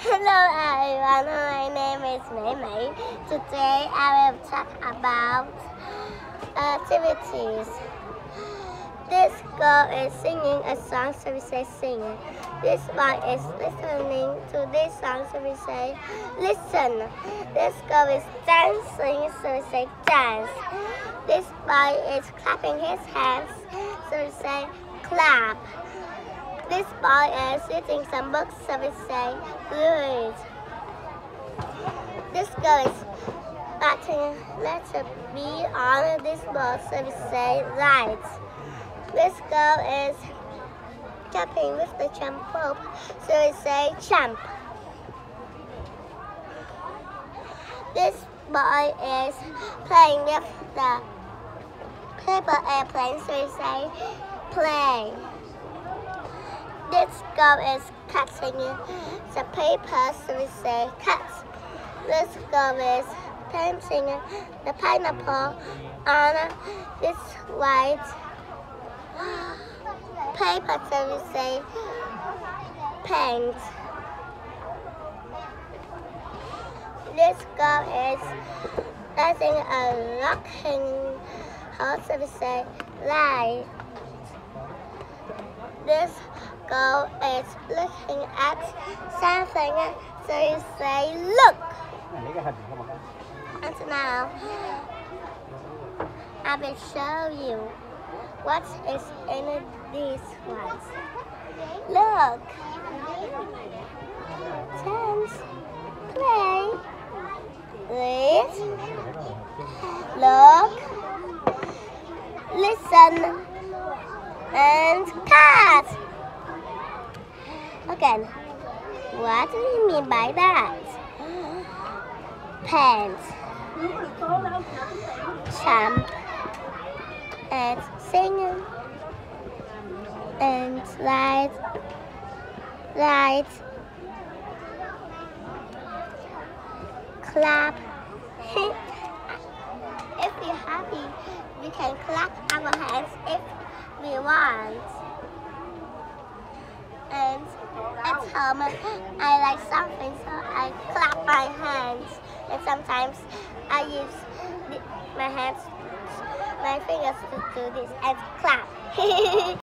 Hello everyone, my name is Mei Mei. Today I will talk about uh, activities. This girl is singing a song, so we say singing. This one is listening to this song, so we say listen. This girl is dancing, so we say dance. This boy is clapping his hands, so we say clap. This boy is reading some books, so we say read. This girl is writing letter B on this so we say write. This girl is jumping with the jump rope, so we say jump. This boy is playing with the paper airplane, so we say play. This girl is cutting the paper, so we say cut. This girl is painting the pineapple on this white paper, so we say paint. This girl is dancing a rocking house, so we say light. This girl is looking at something, so you say look. And now I will show you what is in these ones. Look. Play. Read. Look. Listen. And cut. Again. What do you mean by that? Pants. Jump. And sing. And light, light, Clap. if we're happy, we can clap our hands if we want. And home, I like something, so I clap my hands. And sometimes I use my hands, my fingers to do this and clap.